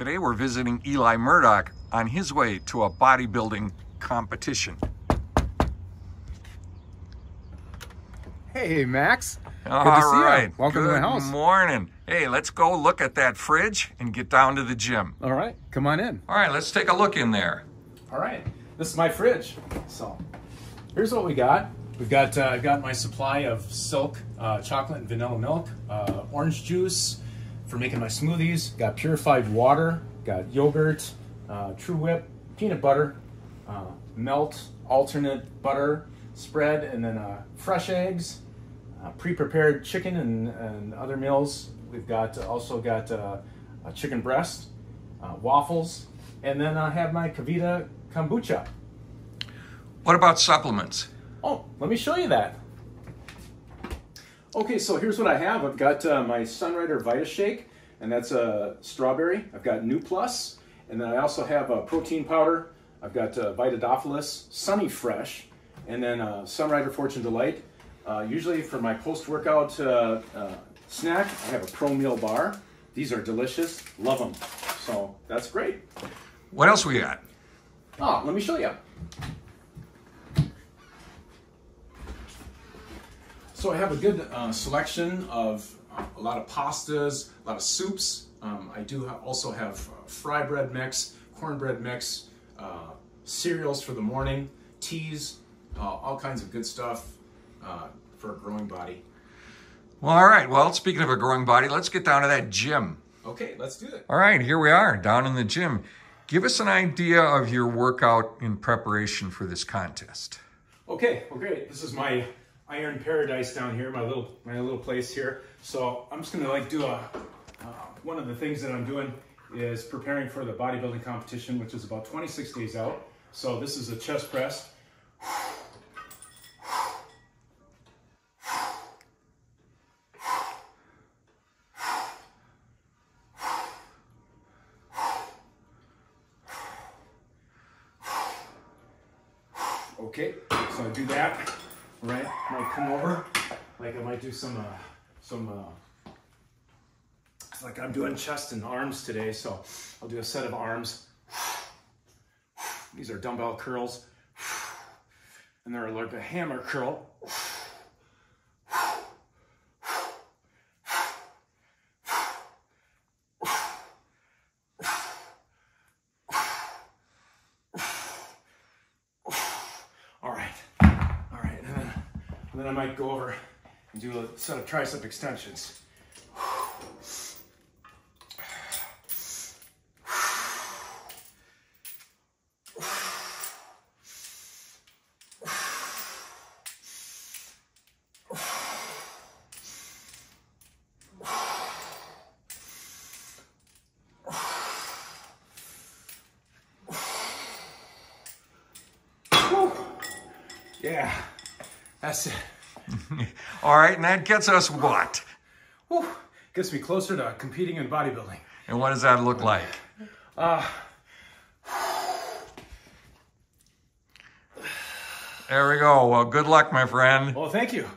Today we're visiting Eli Murdock on his way to a bodybuilding competition. Hey, Max. All Good to see right. you. Welcome Good to my house. Good morning. Hey, let's go look at that fridge and get down to the gym. All right, come on in. All right, let's take a look in there. All right, this is my fridge. So, here's what we got. We've got uh, I've got my supply of silk uh, chocolate and vanilla milk, uh, orange juice for making my smoothies. Got purified water. Got yogurt, uh, True Whip, peanut butter, uh, melt, alternate butter spread, and then uh, fresh eggs, uh, pre-prepared chicken and, and other meals. We've got also got uh, a chicken breast, uh, waffles, and then I have my KeVita kombucha. What about supplements? Oh, let me show you that. Okay, so here's what I have. I've got uh, my Sunrider Vita Shake, and that's a strawberry. I've got NuPlus, and then I also have a protein powder. I've got uh, Vitadophilus Sunny Fresh, and then uh, Sunrider Fortune Delight. Uh, usually for my post-workout uh, uh, snack, I have a Pro Meal Bar. These are delicious. Love them. So that's great. What else we got? Oh, let me show you. So I have a good uh, selection of uh, a lot of pastas, a lot of soups. Um, I do also have uh, fry bread mix, cornbread mix, uh, cereals for the morning, teas, uh, all kinds of good stuff uh, for a growing body. Well, all right. Well, speaking of a growing body, let's get down to that gym. Okay, let's do it. All right, here we are down in the gym. Give us an idea of your workout in preparation for this contest. Okay, well, great. This is my Iron Paradise down here, my little my little place here. So I'm just gonna like do a uh, one of the things that I'm doing is preparing for the bodybuilding competition, which is about 26 days out. So this is a chest press. Okay, so I do that, right? Might come over, like I might do some, uh, some, uh, it's like I'm doing chest and arms today, so I'll do a set of arms. These are dumbbell curls, and they're like a hammer curl. All right, all right, and then, and then I might go over and do a set of tricep extensions. Yeah, that's it. All right, and that gets us what? Whew. Gets me closer to competing in bodybuilding. And what does that look like? Uh, There we go. Well, good luck, my friend. well, thank you.